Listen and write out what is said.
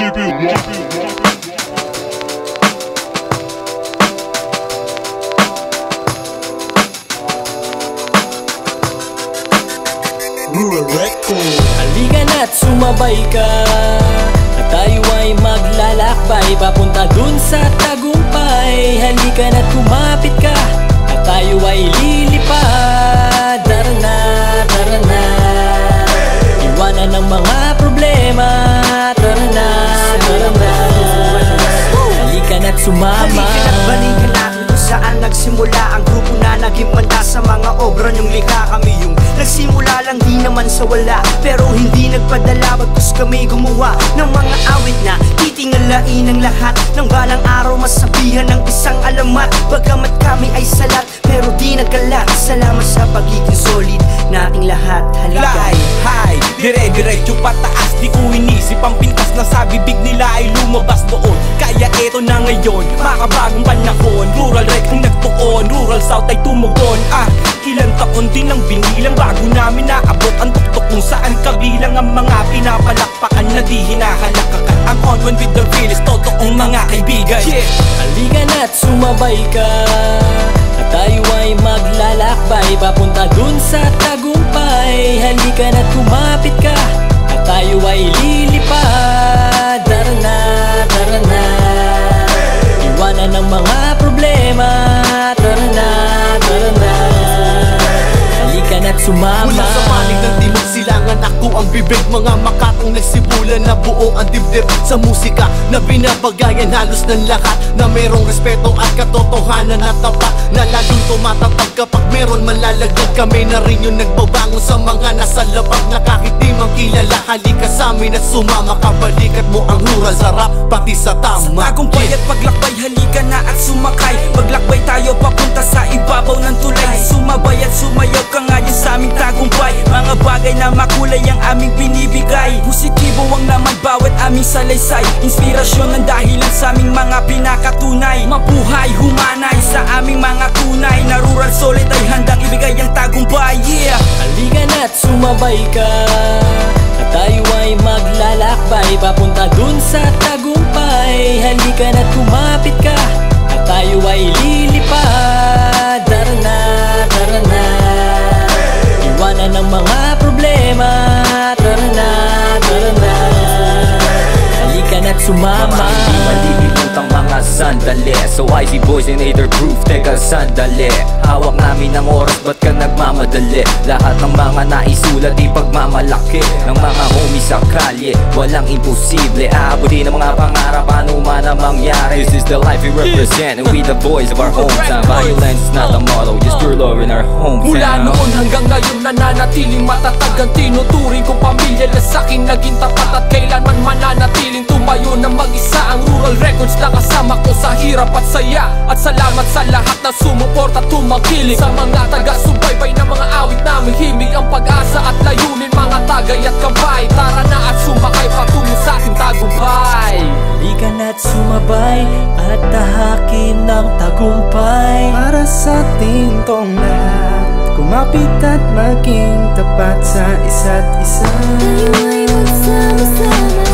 Rural Record Halika na't sumabay ka At tayo ay maglalakbay. Papunta sumama. Balikan natin kung saan nagsimula Ang grupo na naging panta sa mga obra niyong likha Kami yung nagsimula lang di naman sa wala Pero hindi nagpadala bagkus kami gumawa Ng mga awit na titingalain ang lahat. Ng balang araw masabihan ng isang alamat Bagamat kami ay salat pero di nagkalat. Salamat sa pagiging solid nating lahat Halika. Fly high, dire-diretso pataas. Di ko inisip ang pintas na sa bibig nila ay lumabas doon. Kaya eto na ngayon, makabagong panahon. Rural rec ang nagtuon, rural south ay tumugon. Ah, ilang taon din ang binilang bago namin naabot Ang tuktok kung saan kabilang ang mga pinapalakpakan na di hinahalakakan Ang on one with the realest, totoong mga kaibigan. Yeah, Halika na't sumabay ka sumama. Mula sa panig ng timog silangan ako ang bibig. Mga makatang nagsibulan na buo ang dibdib Sa musika na binabagayan halos ng lahat. Na merong respeto at katotohanan at tapat Na lalong tumatatag kapag meron malalaglag. Kami na rin yung nagbabangon sa mga nasa labag Na kahit di man kilala halika sa amin at sumama. Kabalikat mo ang rural sa rap pati sa tama. Tagumpay at paglakbay, halika na at sumakay. Paglakbay tayo papunta sa ibabaw ng salaysay Inspirasyon ang dahilan sa aming mga pinakatunay. Mabuhay, humanay sa aming mga tunay. Na rural solid ay handang ibigay ang tagumpay Yeah! Halika na't sumabay ka At tayo ay maglalakbay. Papunta dun sa tagumpay. Halika na't kumapit ka At tayo ay sumama. Malilitang mga sandali. So icy boys in either proof, teka sandali. Hawak namin ang oras, ba't ka nagmamadali? Lahat ng mga naisulat, ipagmamalaki Ng mga homies sa kalye, walang imposible Aabutin ang mga pangarap, ano man ang mangyari. This is the life we represent, and we the boys of our hometown. Violence is not the motto, just pure love in our hometown. Mula noon hanggang ngayon nananatiling matatag Ang tinuturing kong pamilya na sa'kin naging tapat At kailanman mananatiling tumayo na mag-isa Ang rural records na kasama ko sa hirap at saya. At salamat sa lahat na sumuporta tumakiling Sa mga taga-subaybay na mga awit namin Himig ang pag-asa at layunin mga tagay at kabay Tara na at sumakay patungo sa Kumapit at maging tapat sa isa't isa. Tayo ay magsama-sama